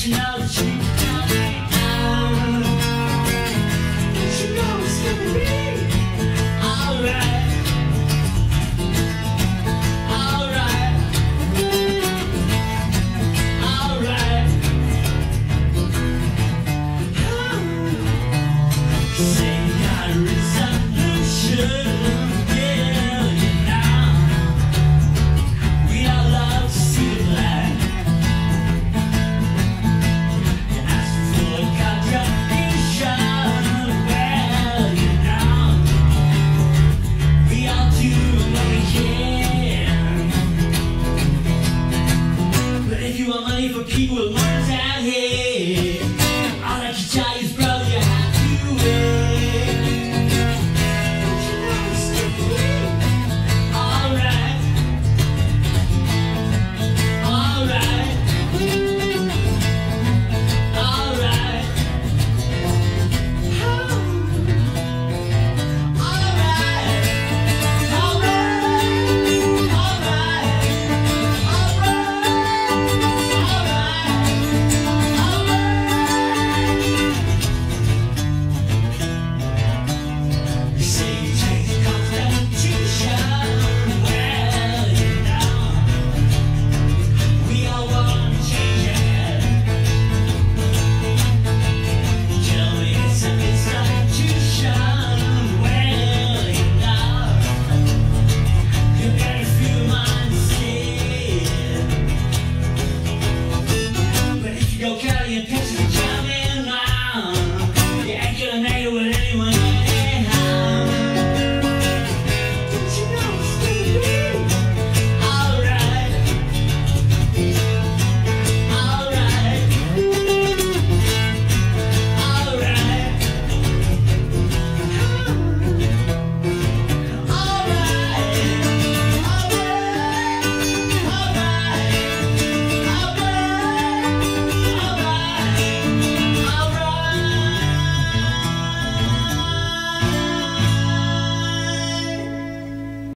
Krishna. here.